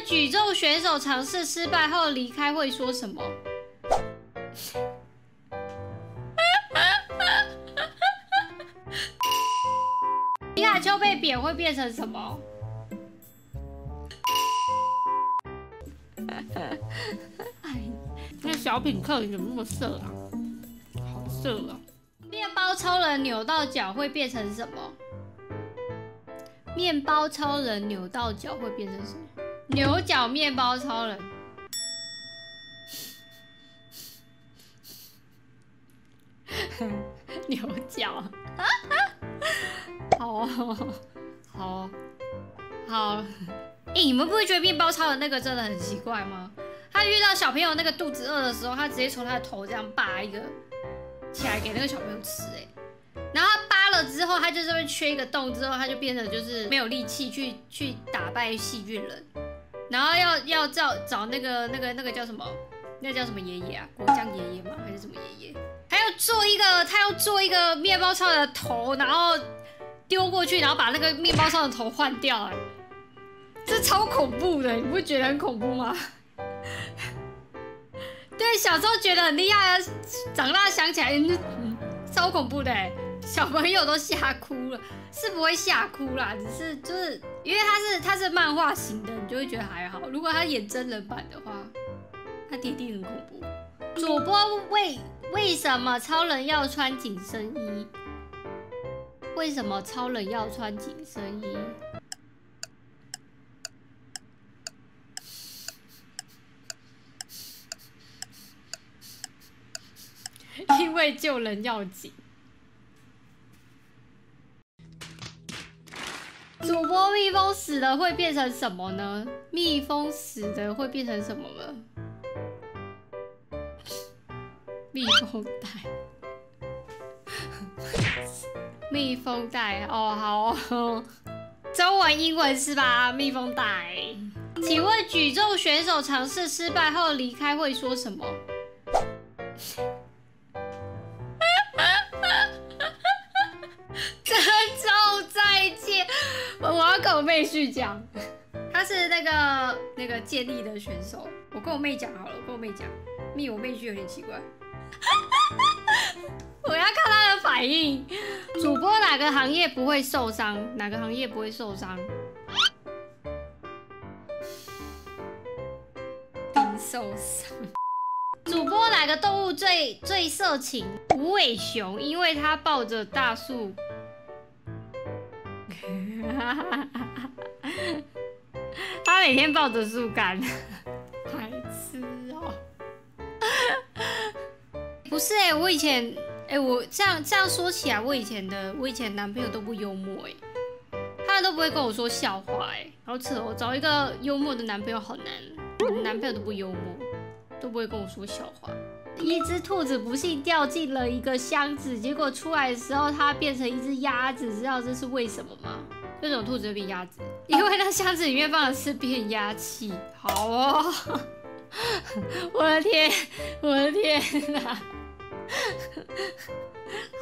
问举重选手尝试失败后离开会说什么？皮卡丘被扁会变成什么？哎，那小品客怎么那么色啊？好色啊！面包超人扭到脚会变成什么？面包超人扭到脚会变成什么？牛角面包超人。牛角。好哦，好哦，好。哎、你们不会觉得面包超人那个真的很奇怪吗？他遇到小朋友那个肚子饿的时候，他直接从他的头这样扒一个起来给那个小朋友吃、哎，然后他扒了之后，他就这边缺一个洞，之后他就变成就是没有力气去去打败细菌人，然后要要找找那个那个那个叫什么？那叫什么爷爷啊？果酱爷爷吗？还是什么爷爷？他要做一个，他要做一个面包超人的头，然后丢过去，然后把那个面包超人的头换掉、哎，这超恐怖的，你不觉得很恐怖吗？对，小时候觉得很厉害啊，长大想起来，嗯，超恐怖的，小朋友都吓哭了，是不会吓哭啦，只是就是因为他是他是漫画型的，你就会觉得还好。如果他演真人版的话，他一定很恐怖。主播为为什么超人要穿紧身衣？为什么超人要穿紧身衣？因为救人要紧。蜜蜂死了会变成什么呢？蜜蜂死了会变成什么呢？蜜蜂袋，蜜蜂袋哦，好哦，中文、英文是吧？蜜蜂袋。请问举重选手尝试失败后离开会说什么？我妹婿讲，他是那个那个健力的选手，我跟我妹讲好了，跟我妹讲，密我妹婿有点奇怪，我要看他的反应。主播哪个行业不会受伤？哪个行业不会受伤？受伤。主播哪个动物最最色情？无尾熊，因为它抱着大树。他每天抱着树干，白痴哦、不是哎、我以前哎、我这样这样说起来，我以前的我以前男朋友都不幽默哎、他们都不会跟我说笑话哎、好扯哦，找一个幽默的男朋友好难，我的男朋友都不幽默，都不会跟我说笑话。一只兔子不幸掉进了一个箱子，结果出来的时候它变成一只鸭子，知道这是为什么吗？为什么兔子会变鸭子？因为那箱子里面放的是变压器。好哦，我的天，我的天哪！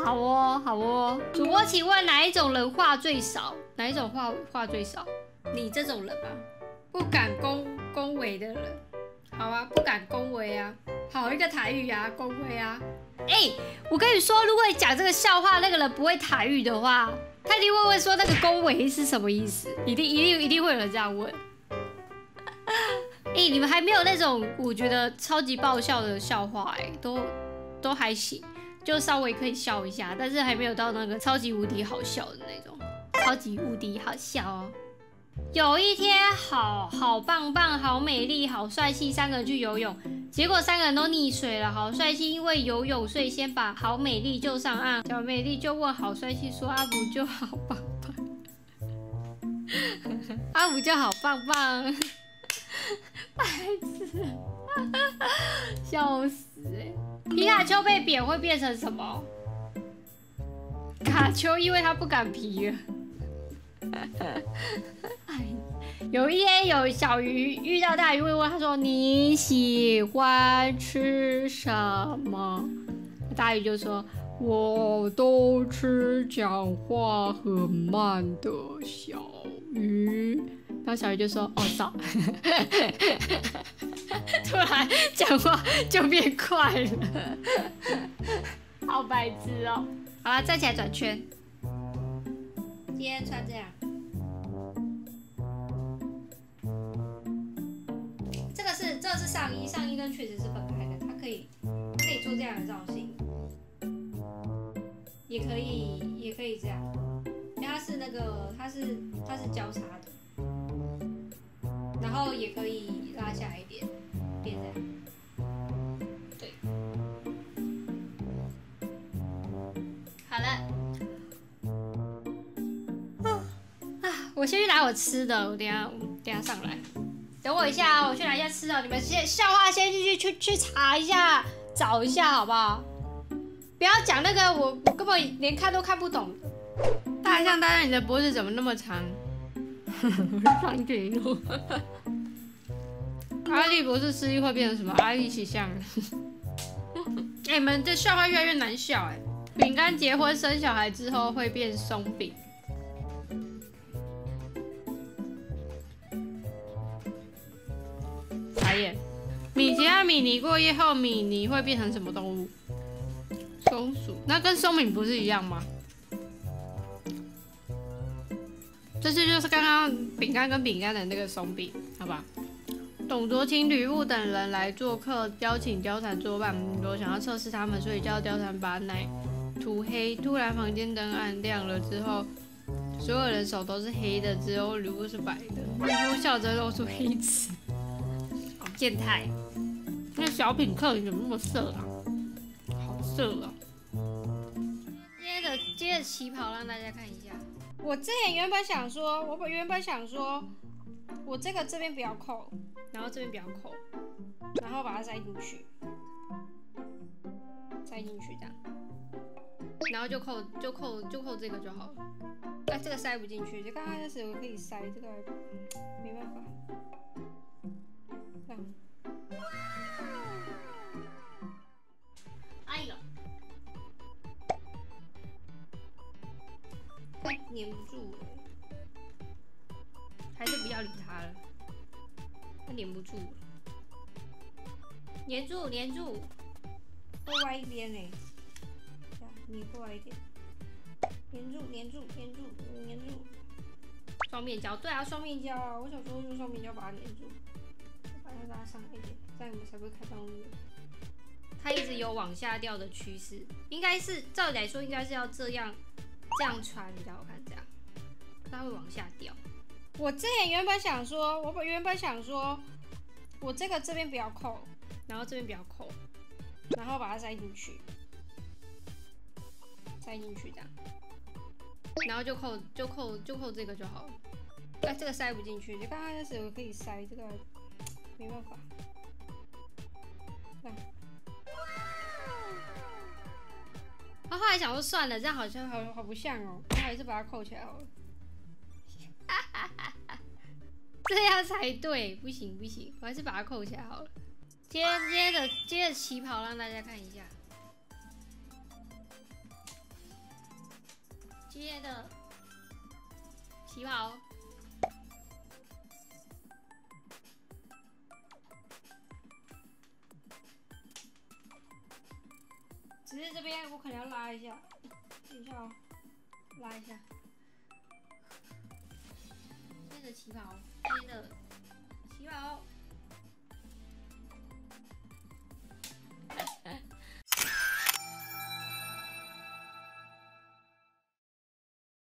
好哦，好哦。主播，请问哪一种人话最少？哪一种话话最少？你这种人啊，不敢恭恭维的人。好啊，不敢恭维啊。好一个台语啊，恭维啊。哎、我跟你说，如果你讲这个笑话，那个人不会台语的话，他一定会问说那个恭维是什么意思，一定一定一定会有人这样问。哎、你们还没有那种我觉得超级爆笑的笑话、哎，都都还行，就稍微可以笑一下，但是还没有到那个超级无敌好笑的那种，超级无敌好笑哦。有一天，好好棒棒、好美丽、好帅气，三个人去游泳，结果三个人都溺水了。好帅气因为游泳，所以先把好美丽救上岸。小美丽就问好帅气说：“阿五就好棒棒？”阿五就好棒棒，白痴，笑死、皮卡丘被扁会变成什么？卡丘因为他不敢皮。有一天有小鱼遇到大鱼，问问他说：“你喜欢吃什么？”大鱼就说：“我都吃讲话很慢的小鱼。”然后小鱼就说：“哦，少。”突然讲话就变快了，好白痴哦！好了，站起来转圈。今天穿这样，上衣，上衣跟裙子是分开的，它可以可以做这样的造型，也可以也可以这样，因为它是那个它是它是交叉的，然后也可以拉下一点，变这样，对，好了。我先去拿我吃的，我等下等下上来，等我一下啊，我去拿一下吃的。你们先笑话先进去去去查一下，找一下好不好？不要讲那个，我我根本连看都看不懂。大象大象，你的脖子怎么那么长？长颈鹿。阿力博士失忆会变成什么？阿力奇象。哎，你们这笑话越来越难笑哎。饼干结婚生小孩之后会变松饼。米妮过夜后，米妮会变成什么动物？松鼠。那跟松饼不是一样吗？这次就是刚刚饼干跟饼干的那个松饼，好吧？董卓请吕布等人来做客，邀请貂蝉作伴。董卓想要测试他们，所以叫貂蝉把奶涂黑。突然房间灯暗亮了之后，所有人手都是黑的，只有吕布是白的。吕布笑着露出黑齿，好变态。那小品客怎么那么色啊？好色啊！接着接着旗袍，让大家看一下。我之前原本想说，我本原本想说，我这个这边不要扣，然后这边不要扣，然后把它塞进去，塞进去这样，然后就扣就扣就扣这个就好了。哎，这个塞不进去，就刚刚开始我可以塞这个，没办法。这样。粘不住了，还是不要理他了。他粘不住了，粘住，粘住，再歪一边呢。这样，你过来一点，粘住，粘住，粘住，粘住。双面胶，对啊，双面胶啊！我小时候用双面胶把它粘住，把它拉上一点，这样我们才不会开到那个。它一直有往下掉的趋势，应该是照理来说应该是要这样这样穿比较好看，它会往下掉。我之前原本想说，我本原本想说，我这个这边不要扣，然后这边不要扣，然后把它塞进去，塞进去这样，然后就扣就扣就扣这个就好了。哎，这个塞不进去，就刚刚开始我可以塞这个，没办法，他后来想说算了，这样好像好好不像哦，我还是把它扣起来好了。这样才对，不行不行，我还是把它扣起来好了。接接着接着旗袍，让大家看一下。接着旗袍。只是这边我可能要拉一下，等一下哦，拉一下，旗袍，对的，旗袍。